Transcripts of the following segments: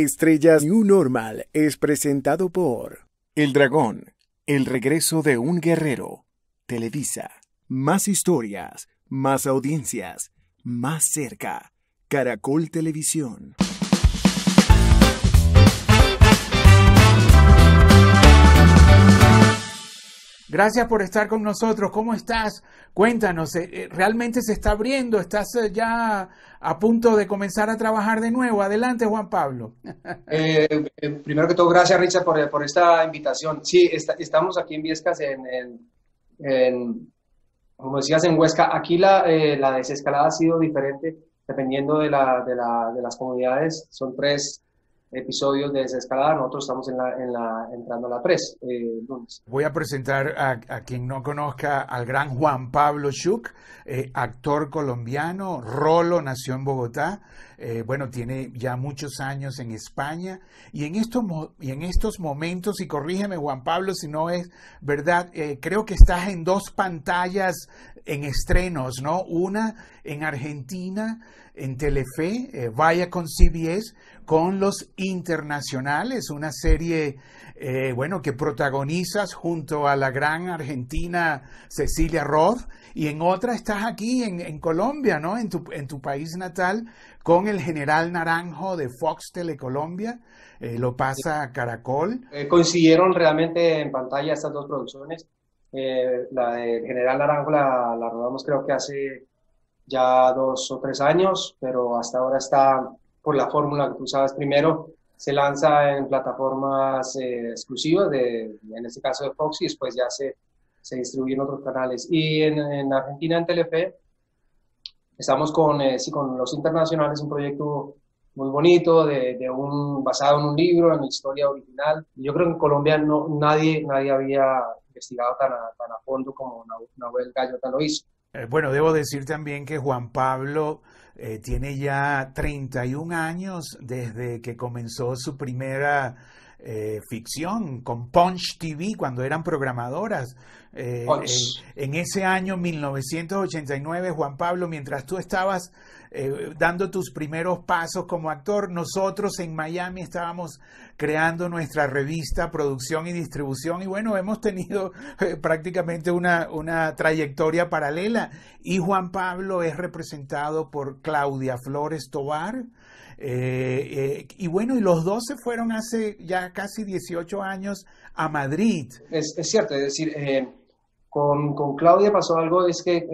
Estrellas New Normal es presentado por El Dragón, el regreso de un guerrero. Televisa. Más historias, más audiencias, más cerca. Caracol Televisión. Gracias por estar con nosotros. ¿Cómo estás? Cuéntanos, eh, eh, ¿realmente se está abriendo? ¿Estás eh, ya a punto de comenzar a trabajar de nuevo? Adelante, Juan Pablo. primero que todo, gracias, Richard, por, esta invitación. Sí, estamos aquí en Viescas, en, como decías, en Huesca. Aquí la, la desescalada ha sido diferente dependiendo de, la, de, la, de las comunidades. Son tres episodios de desescalada, nosotros estamos en la, en la, entrando a la 3 eh, Voy a presentar a, quien no conozca al gran Juan Pablo Schuch, eh, actor colombiano, Rolo nació en Bogotá, eh, bueno, tiene ya muchos años en España. Y en estos, y en estos momentos, y corrígeme Juan Pablo si no es verdad, creo que estás en dos pantallas en estrenos, ¿no? Una en Argentina, en Telefe, vaya con CBS, con los internacionales, una serie, eh, bueno, que protagonizas junto a la gran argentina Cecilia Roth, y en otra estás aquí en, Colombia, ¿no? En tu, en tu, país natal, con el general Naranjo de Fox Telecolombia, eh, lo pasa Caracol. Eh, coincidieron realmente en pantalla estas dos producciones. La del general Naranjo la, la rodamos creo que hace ya dos o tres años, pero hasta ahora está por la fórmula que tú sabes. Primero se lanza en plataformas eh, exclusivas, de, en este caso de Fox, y después ya se, se distribuye en otros canales. Y en, Argentina, en Telefe, estamos con, eh, sí, con los internacionales, un proyecto muy bonito, de, de, un, basado en un libro, en historia original. Yo creo que en Colombia no, nadie, nadie había investigado tan a, tan a fondo como Nahuel Gallota lo hizo. Eh, bueno, debo decir también que Juan Pablo eh, tiene ya 31 años desde que comenzó su primera eh, ficción con Punch TV cuando eran programadoras. Eh, en ese año 1989, Juan Pablo, mientras tú estabas eh, dando tus primeros pasos como actor, nosotros en Miami estábamos creando nuestra revista, producción y distribución y bueno, hemos tenido prácticamente una, una trayectoria paralela y Juan Pablo es representado por Claudia Flores Tobar. y bueno, y los dos se fueron hace ya casi 18 años a Madrid. Es, es cierto, es decir, con, Claudia pasó algo, es que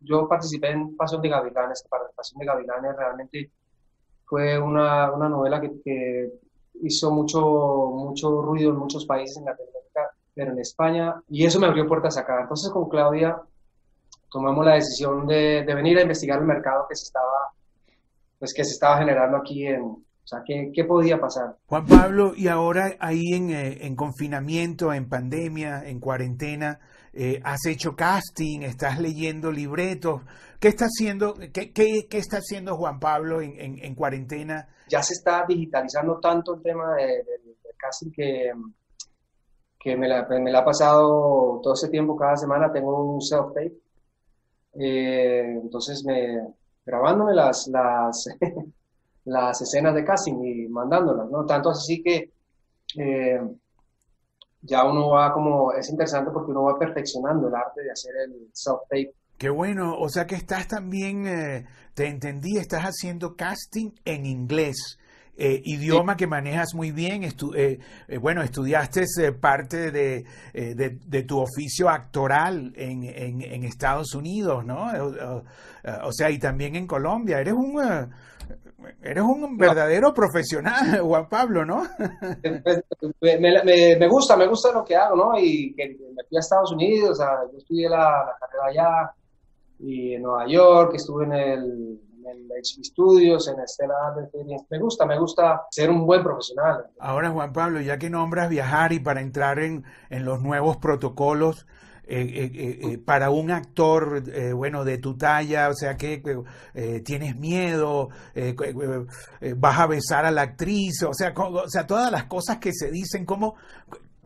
yo participé en Pasión de Gavilanes, para Pasión de Gavilanes realmente fue una, novela que, que, hizo mucho, mucho ruido en muchos países en Latinoamérica, pero en España, y eso me abrió puertas acá. Entonces con Claudia tomamos la decisión de, de venir a investigar el mercado que se estaba, pues, que se estaba generando aquí en, o sea, ¿qué, ¿qué, podía pasar? Juan Pablo, y ahora ahí en, eh, en confinamiento, en pandemia, en cuarentena, eh, has hecho casting, estás leyendo libretos. ¿Qué está haciendo, qué, qué, qué está haciendo Juan Pablo en, en, en, cuarentena? Ya se está digitalizando tanto el tema del de, casting que, que me, la, me la ha pasado todo ese tiempo, cada semana tengo un self-tape. Eh, entonces, me, grabándome las, las las escenas de casting y mandándolas, ¿no? Tanto así que eh, ya uno va como, es interesante porque uno va perfeccionando el arte de hacer el self-tape. Qué bueno, o sea que estás también, eh, te entendí, estás haciendo casting en inglés. Eh, idioma que manejas muy bien. bueno, estudiaste parte de, de, tu oficio actoral en, en, en Estados Unidos, ¿no? o sea, y también en Colombia. Eres un, Eres un verdadero profesional, Juan Pablo, ¿no? me, gusta, me gusta lo que hago, ¿no? Y que me fui a Estados Unidos, o sea, yo estudié la, carrera allá, y en Nueva York, estuve en el, en el Studios, en Estela Me gusta, me gusta ser un buen profesional. Ahora, Juan Pablo, ya que nombras viajar y para entrar en, en los nuevos protocolos, eh, eh, eh, para un actor, bueno, de tu talla, o sea, que tienes miedo, vas a besar a la actriz, o sea, o sea, todas las cosas que se dicen, ¿cómo,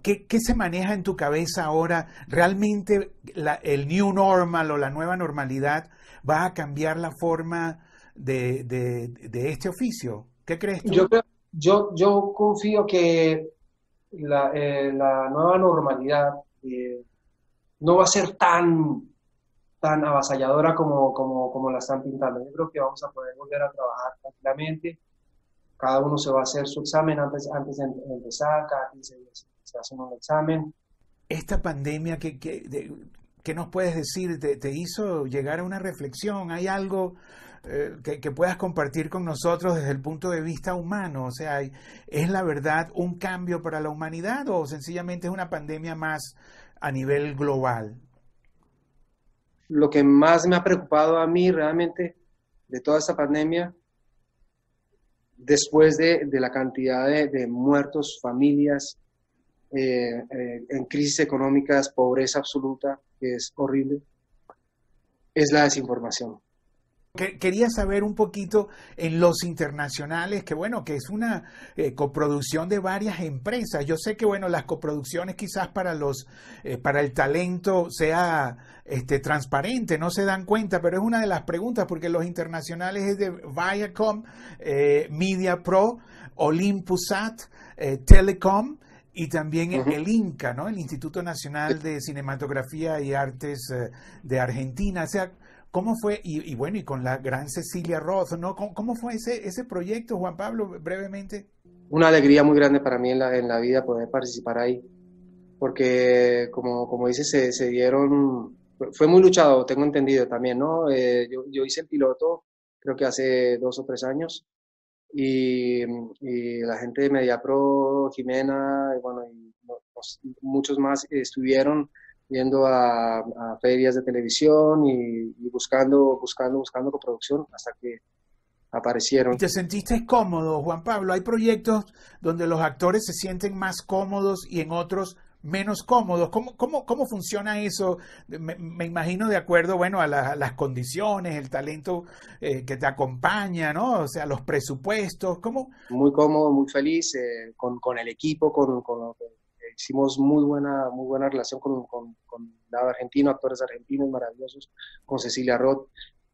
qué, qué se maneja en tu cabeza ahora? ¿Realmente el new normal o la nueva normalidad va a cambiar la forma de, de, este oficio? ¿Qué crees tú? Yo, yo, yo confío que la, eh, la nueva normalidad eh, no va a ser tan, tan avasalladora como, como, como la están pintando. Yo creo que vamos a poder volver a trabajar tranquilamente. Cada uno se va a hacer su examen antes, antes de empezar, cada 15 días se hace un examen. Esta pandemia, ¿qué, qué, qué nos puedes decir? ¿Te, ¿Te, hizo llegar a una reflexión? ¿Hay algo eh, que, que, puedas compartir con nosotros desde el punto de vista humano? O sea, ¿es la verdad un cambio para la humanidad o sencillamente es una pandemia más a nivel global? Lo que más me ha preocupado a mí realmente de toda esta pandemia, después de, de la cantidad de, muertos, familias, eh, eh, en crisis económicas, pobreza absoluta, que es horrible, es la desinformación. Quería saber un poquito en los internacionales, que bueno, que es una eh, coproducción de varias empresas. Yo sé que bueno, las coproducciones quizás para los, eh, para el talento sea este, transparente, no se dan cuenta, pero es una de las preguntas porque los internacionales es de Viacom, eh, Media Pro, Olympusat, Telecom y también uh -huh. el INCA, ¿no? El Instituto Nacional de Cinematografía y Artes de Argentina. O sea, ¿Cómo fue? Y, y, bueno, y con la gran Cecilia Roth, ¿no? ¿Cómo, cómo fue ese, ese proyecto, Juan Pablo, brevemente? Una alegría muy grande para mí en la, en la vida poder participar ahí, porque como, como dices, se, se dieron, fue muy luchado, tengo entendido también, ¿no? Eh, yo, yo hice el piloto, creo que hace dos o tres años, y, y la gente de MediaPro, Jimena, y bueno, y, pues, muchos más estuvieron yendo a, a, ferias de televisión y, y, buscando, buscando, buscando coproducción hasta que aparecieron. ¿Te sentiste cómodo, Juan Pablo? Hay proyectos donde los actores se sienten más cómodos y en otros menos cómodos. ¿Cómo, cómo, cómo funciona eso? Me, me imagino de acuerdo, bueno, a, la, a, las condiciones, el talento eh, que te acompaña, ¿no? O sea, los presupuestos, ¿cómo? Muy cómodo, muy feliz eh, con, con, el equipo, con, con, hicimos muy buena, muy buena relación con, con, con argentino, actores argentinos maravillosos, con Cecilia Roth.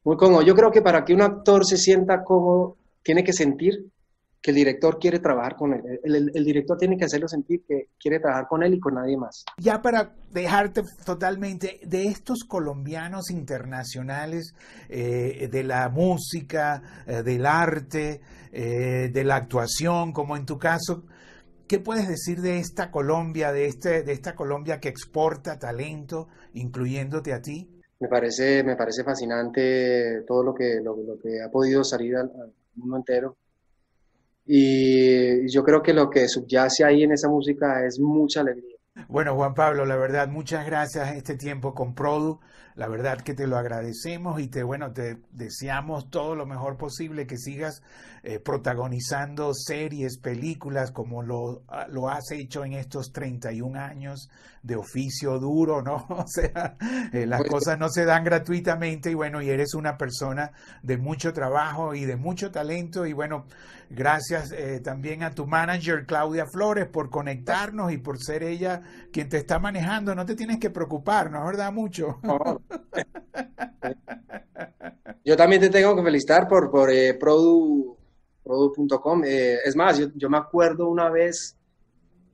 Muy cómodo. Yo creo que para que un actor se sienta cómodo, tiene que sentir que el director quiere trabajar con él. El, el, el, director tiene que hacerlo sentir que quiere trabajar con él y con nadie más. Ya para dejarte totalmente, de estos colombianos internacionales, eh, de la música, eh, del arte, eh, de la actuación, como en tu caso, ¿Qué puedes decir de esta Colombia, de, este, de esta Colombia que exporta talento, incluyéndote a ti? Me parece, me parece fascinante todo lo que, lo, lo que ha podido salir al, al, mundo entero. Y yo creo que lo que subyace ahí en esa música es mucha alegría. Bueno, Juan Pablo, la verdad, muchas gracias este tiempo con Produ. La verdad que te lo agradecemos y te, bueno, te deseamos todo lo mejor posible, que sigas eh, protagonizando series, películas, como lo, lo has hecho en estos 31 años de oficio duro, ¿no? O sea, eh, las cosas no se dan gratuitamente y bueno, y eres una persona de mucho trabajo y de mucho talento y bueno, gracias eh, también a tu manager Claudia Flores por conectarnos y por ser ella quien te está manejando. No te tienes que preocupar, ¿no es verdad? Mucho. Yo también te tengo que felicitar por, por eh, produ, produ.com. Eh, es más, yo, yo, me acuerdo una vez,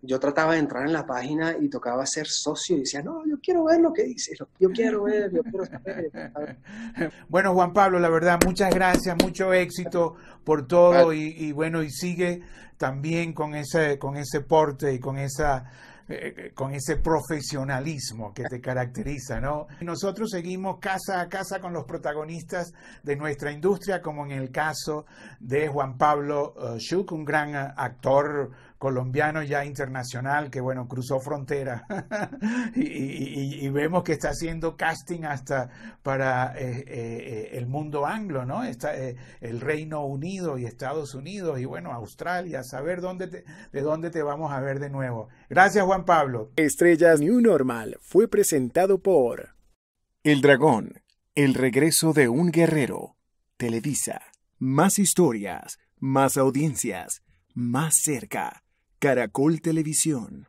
yo trataba de entrar en la página y tocaba ser socio y decía, no, yo quiero ver lo que dice, yo quiero ver, yo quiero saber. Bueno, Juan Pablo, la verdad, muchas gracias, mucho éxito por todo y, y bueno, y sigue también con ese, con ese porte y con esa eh, con ese profesionalismo que te caracteriza, ¿no? Nosotros seguimos casa a casa con los protagonistas de nuestra industria, como en el caso de Juan Pablo uh, Schuch, un gran actor colombiano ya internacional que, bueno, cruzó frontera y, y, y, vemos que está haciendo casting hasta para eh, eh, el mundo anglo, ¿no? Está eh, el Reino Unido y Estados Unidos y, bueno, Australia, saber dónde te, de dónde te vamos a ver de nuevo. Gracias, Juan Pablo. Estrellas New Normal fue presentado por El Dragón, el regreso de un guerrero. Televisa. Más historias, más audiencias, más cerca. Caracol Televisión.